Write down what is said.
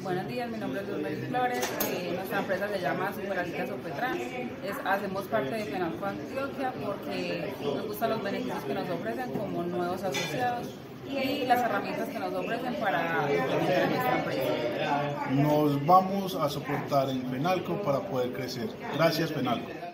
Buenos días, mi nombre es Luzmeli Flores, eh, nuestra empresa se llama Superalitas Opetran, hacemos parte de Penalco Antioquia porque nos gustan los beneficios que nos ofrecen como nuevos asociados y las herramientas que nos ofrecen para implementar nuestra empresa. Nos vamos a soportar en Penalco para poder crecer. Gracias Penalco.